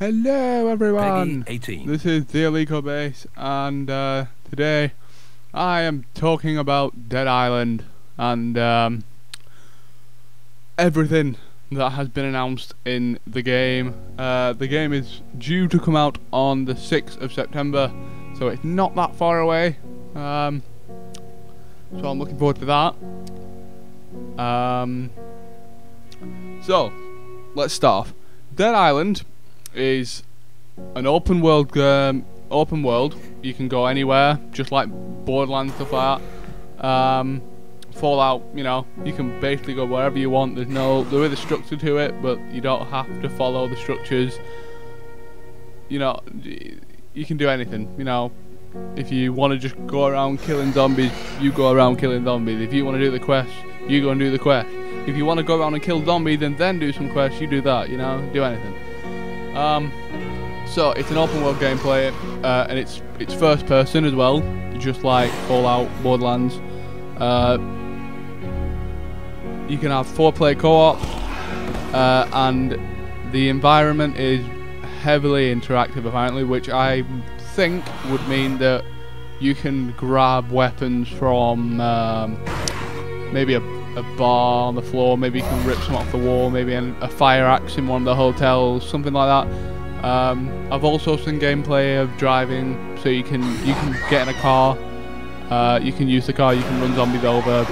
Hello everyone! Peggy 18. This is the Elikobase and uh, today I am talking about Dead Island and um, everything that has been announced in the game. Uh, the game is due to come out on the 6th of September so it's not that far away. Um, so I'm looking forward to that. Um, so, let's start off. Dead Island is an open world um, open world. You can go anywhere, just like Borderlands stuff like that. Um, Fallout, you know, you can basically go wherever you want. There's no there is a structure to it, but you don't have to follow the structures. You know, you can do anything. You know, if you want to just go around killing zombies, you go around killing zombies. If you want to do the quest, you go and do the quest. If you want to go around and kill zombies and then do some quests, you do that. You know, do anything. Um, so it's an open world gameplay, uh, and it's it's first person as well, just like Fallout, Borderlands. Uh, you can have four player co-op, uh, and the environment is heavily interactive apparently, which I think would mean that you can grab weapons from um, maybe a, a bar on the floor, maybe you can rip some off the wall, maybe an, a fire axe in one of the hotels, something like that. Um, I've also seen gameplay of driving, so you can you can get in a car, uh, you can use the car, you can run zombies over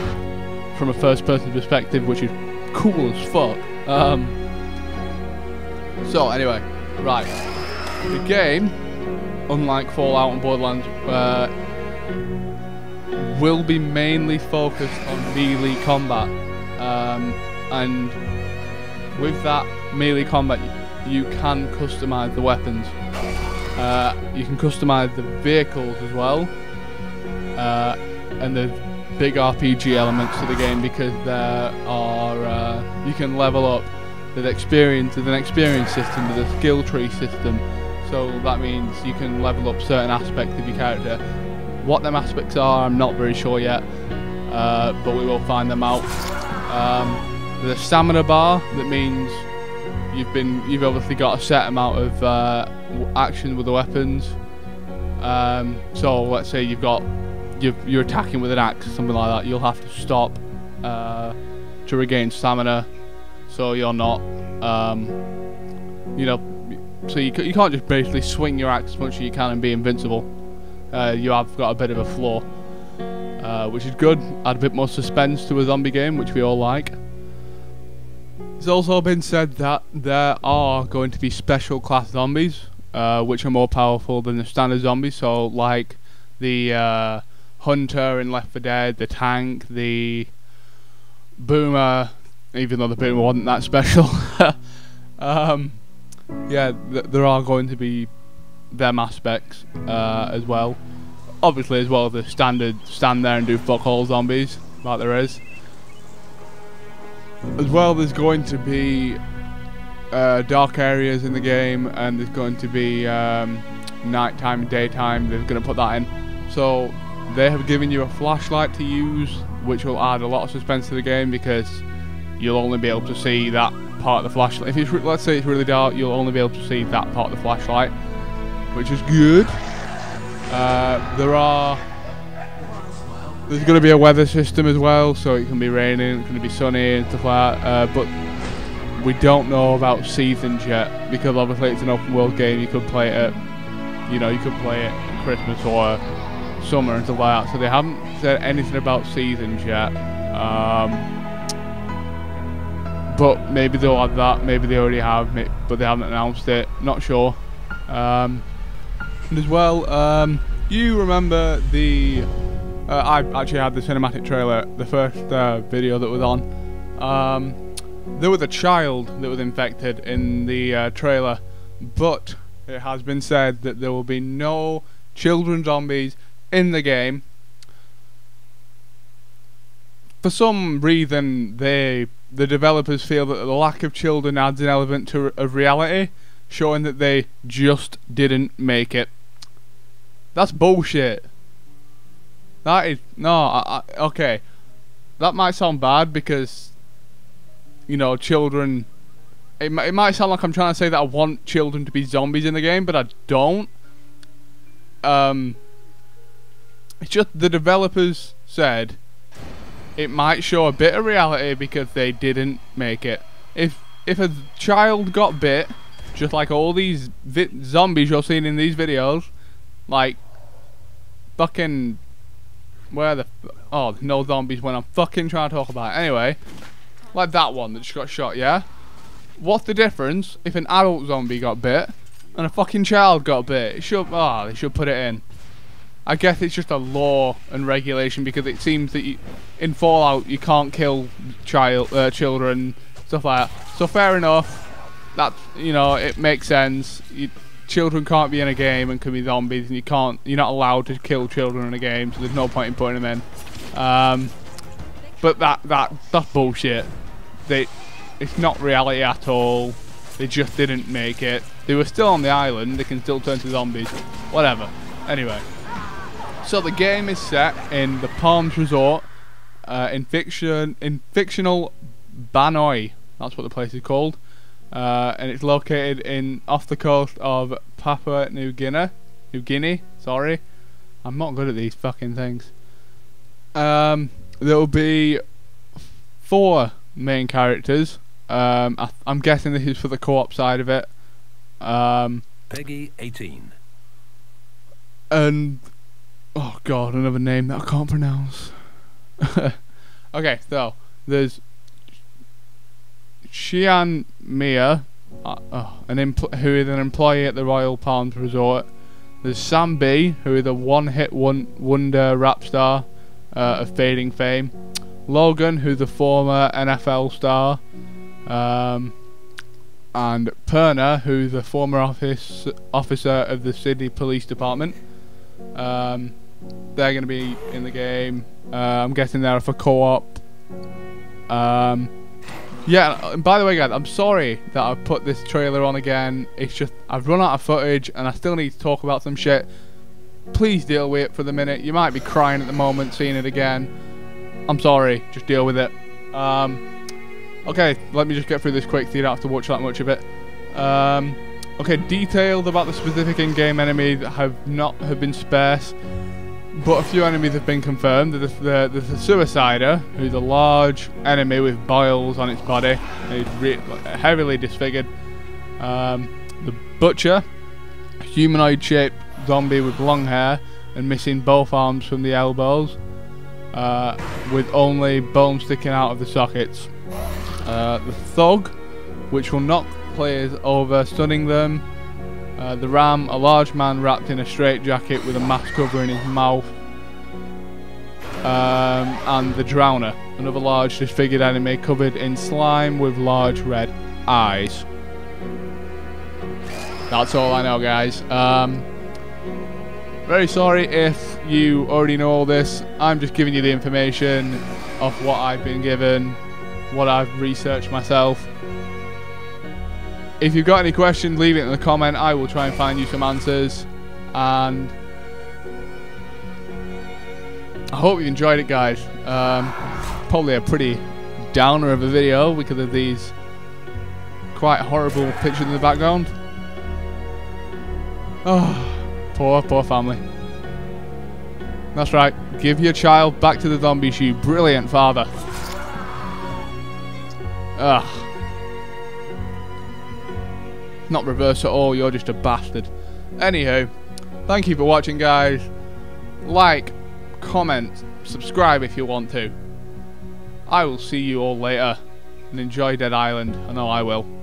from a first-person perspective, which is cool as fuck. Um, so anyway, right, the game, unlike Fallout and Borderlands, uh, will be mainly focused on melee combat, um, and with that melee combat, you can customize the weapons. Uh, you can customize the vehicles as well, uh, and there's big RPG elements to the game because there are uh, you can level up. There's experience, there's an experience system, there's a skill tree system, so that means you can level up certain aspects of your character. What them aspects are, I'm not very sure yet, uh, but we will find them out. Um, a stamina bar that means you've been you've obviously got a set amount of uh, action with the weapons. Um, so let's say you've got you're, you're attacking with an axe something like that. You'll have to stop uh, to regain stamina, so you're not um, you know so you, you can't just basically swing your axe as much as you can and be invincible. Uh, you have got a bit of a flaw, uh, which is good. Add a bit more suspense to a zombie game, which we all like. It's also been said that there are going to be special class zombies, uh, which are more powerful than the standard zombies. So, like the uh, hunter in Left 4 Dead, the tank, the boomer, even though the boomer wasn't that special. um, yeah, th there are going to be them aspects uh, as well. Obviously, as well the standard stand there and do fuck all zombies, like there is. As well, there's going to be uh, dark areas in the game, and there's going to be um, nighttime and daytime. They're going to put that in. So they have given you a flashlight to use, which will add a lot of suspense to the game because you'll only be able to see that part of the flashlight. If it's let's say it's really dark, you'll only be able to see that part of the flashlight, which is good. Uh, there are there's going to be a weather system as well, so it can be raining, it can be sunny and stuff like that. Uh, but we don't know about seasons yet because obviously it's an open world game. You could play it, at, you know, you could play it at Christmas or summer and stuff like that. So they haven't said anything about seasons yet. Um, but maybe they'll add that. Maybe they already have, but they haven't announced it. Not sure. Um, as well, um, you remember the uh, I actually had the cinematic trailer, the first uh, video that was on. Um, there was a child that was infected in the uh, trailer, but it has been said that there will be no children zombies in the game. For some reason, they the developers feel that the lack of children adds an element to of reality, showing that they just didn't make it. That's bullshit. That is no. I, I, okay, that might sound bad because you know children it, it might sound like I'm trying to say that I want children to be zombies in the game, but I don't. Um, it's just the developers said it might show a bit of reality because they didn't make it. If if a child got bit, just like all these zombies you're seeing in these videos, like fucking where the oh no zombies when I'm fucking trying to talk about it. anyway, like that one that just got shot, yeah. What's the difference if an adult zombie got bit and a fucking child got bit? It should oh they should put it in. I guess it's just a law and regulation because it seems that you, in Fallout you can't kill child uh, children stuff like that. So fair enough. That you know it makes sense. You, children can't be in a game and can be zombies, and you can't. You're not allowed to kill children in a game, so there's no point in putting them in. Um, but that that that's bullshit. They, it's not reality at all. They just didn't make it. They were still on the island. They can still turn to zombies. Whatever. Anyway. So the game is set in the Palms Resort, uh, in fiction, in fictional Banoi. That's what the place is called, uh, and it's located in off the coast of Papua New Guinea. New Guinea, sorry, I'm not good at these fucking things. Um, there will be four main characters. Um, I, am guessing this is for the co-op side of it. Um, Peggy 18. And Oh god, another name that I can't pronounce. okay, so there's Xian Mei, uh, oh, an who is an employee at the Royal Palms Resort. There's Sam B, who is a one-hit one wonder rap star uh, of fading fame. Logan, who's a former NFL star. Um, and Purna, who's a former office officer of the Sydney Police Department. Um, they're going to be in the game. Uh, I'm guessing they're for co-op. Um, yeah, and by the way, guys, I'm sorry that I've put this trailer on again. It's just, I've run out of footage and I still need to talk about some shit. Please deal with it for the minute. You might be crying at the moment seeing it again. I'm sorry. Just deal with it. Um, okay, let me just get through this quick so you don't have to watch that much of it. Um, okay, detailed about the specific in-game enemies that have not have been sparse but a few enemies have been confirmed. There's the, Suicider, who's a large enemy with boils on its body. Heavily disfigured. Um, the Butcher, humanoid-shaped zombie with long hair and missing both arms from the elbows, uh, with only bones sticking out of the sockets. Uh, the Thug, which will knock players over, stunning them. Uh, the ram, a large man wrapped in a straitjacket with a mask covering his mouth. Um, and the drowner, another large disfigured enemy covered in slime with large red eyes. That's all I know, guys. Um, very sorry if you already know all this. I'm just giving you the information of what I've been given, what I've researched myself. If you've got any questions, leave it in the comment. I will try and find you some answers. And I hope you enjoyed it, guys. Um, probably a pretty downer of a video because of these quite horrible pictures in the background. Oh, poor, poor family. That's right. Give your child back to the zombies, you brilliant father. Ugh. Not reverse at all, you're just a bastard. Anywho, thank you for watching guys. Like, comment, subscribe if you want to. I will see you all later. And enjoy Dead Island. I know I will.